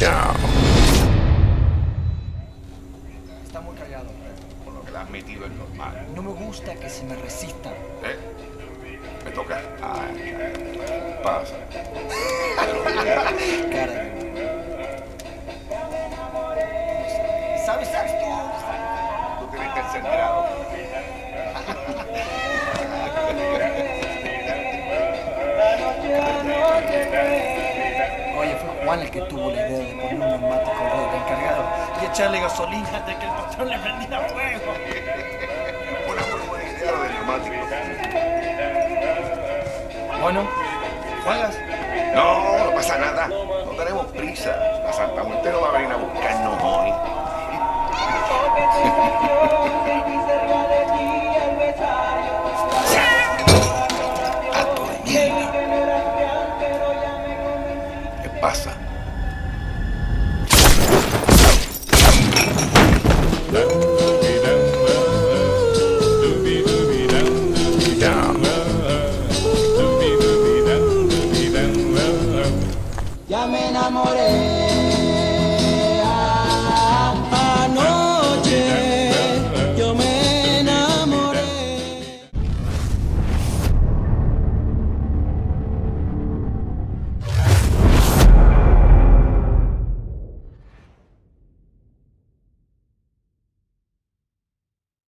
Está muy callado. Por lo que le has metido es normal. No me gusta que se me resistan. ¿Eh? Me toca. Ah, pasa. Cara. ¿Sabes, sabes tú? Tú tienes que ser grado. Oye, fue Juan el que tuvo la idea de poner un neumático al encargado y echarle gasolina hasta que el patrón le prendía fuego. Una muy buena idea lo del neumático. Bueno, ¿juegas? No, no pasa nada. No tenemos prisa. La Santa Muerte no va a venir a buscarnos hoy. Alto de mierda. ¿Qué pasa? ya me enamoré.